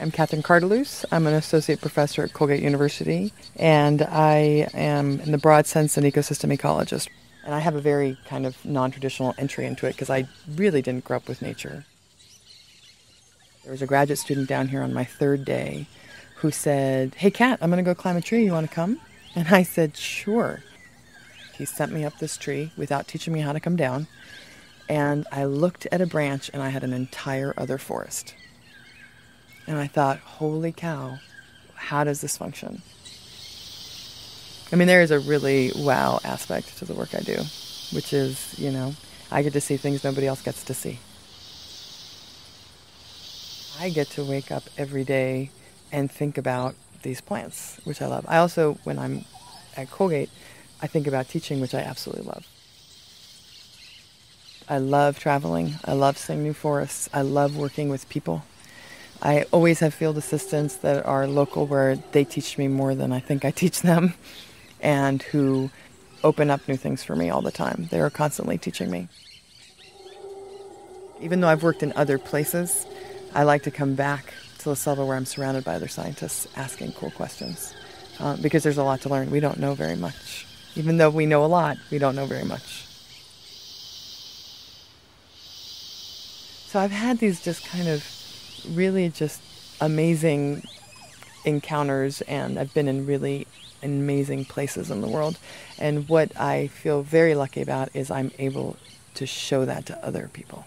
I'm Catherine Cardelús. I'm an associate professor at Colgate University, and I am, in the broad sense, an ecosystem ecologist. And I have a very kind of non traditional entry into it because I really didn't grow up with nature. There was a graduate student down here on my third day who said, Hey, Kat, I'm going to go climb a tree. You want to come? And I said, Sure. He sent me up this tree without teaching me how to come down. And I looked at a branch and I had an entire other forest. And I thought, holy cow, how does this function? I mean, there is a really wow aspect to the work I do, which is, you know, I get to see things nobody else gets to see. I get to wake up every day and think about these plants, which I love. I also, when I'm at Colgate, I think about teaching, which I absolutely love. I love traveling. I love seeing new forests. I love working with people. I always have field assistants that are local where they teach me more than I think I teach them and who open up new things for me all the time. They are constantly teaching me. Even though I've worked in other places, I like to come back to La Selva where I'm surrounded by other scientists asking cool questions uh, because there's a lot to learn. We don't know very much. Even though we know a lot, we don't know very much. So I've had these just kind of really just amazing encounters, and I've been in really amazing places in the world. And what I feel very lucky about is I'm able to show that to other people.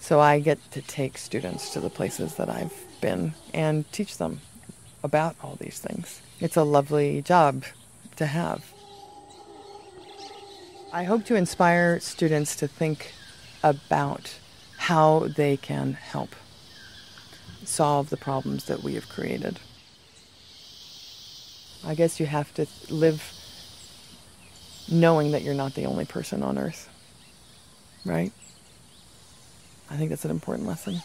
So I get to take students to the places that I've been and teach them about all these things. It's a lovely job to have. I hope to inspire students to think about how they can help solve the problems that we have created. I guess you have to live knowing that you're not the only person on earth, right? I think that's an important lesson.